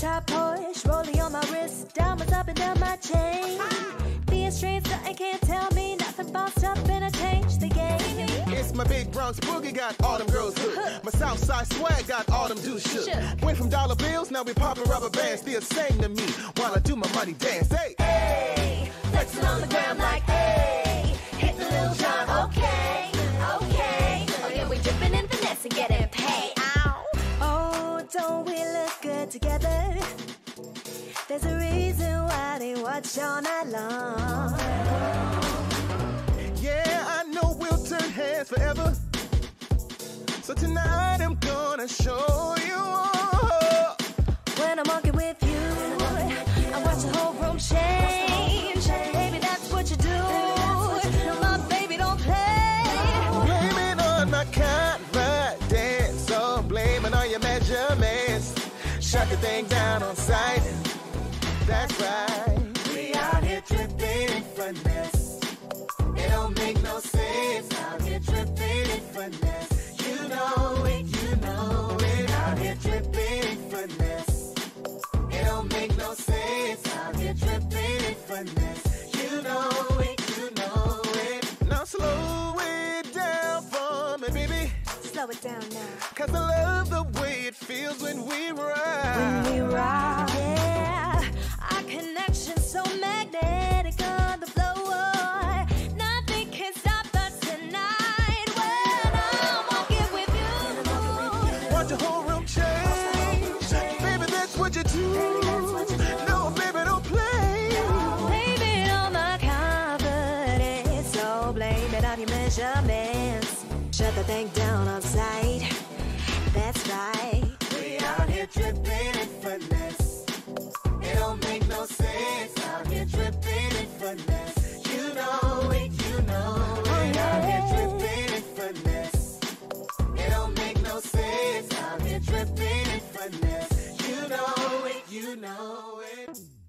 Top push, rolling on my wrist, diamonds up and down my chain. Being straight, something can't tell me nothing. Bossed up and I changed the game. It's my big Bronx boogie, got all them girls hooked. My Southside swag got all them dudes shook. Went from dollar bills, now we popping rubber bands. Still sing to me while I do my money dance. Hey. Together? There's a reason why they watch all night long. yeah, I know we'll turn heads forever. So tonight I'm gonna show you all. When I'm walking with you, I watch the whole room change. Baby, that's what you do. No, my baby, don't play. Blame it on my confidence. Shut the thing down on sight. That's right. We out here tripping in finesse. It don't make no sense. Out here tripping in finesse. You know it, you know it. Out here tripping in finesse. It don't make no sense. Out here tripping in finesse. You know it, you know it. Now slow it down for me, baby. Slow it down now. Cause I love the way it feels when we ride. When we rock, yeah. Our connection so magnetic on the floor. Nothing can stop us tonight when I'm walking with you. Watch the whole room change. Baby, that's what you do. No, baby, don't play. Blame it on my confidence. So blame it on your measurements. Shut the thing down on sight. it.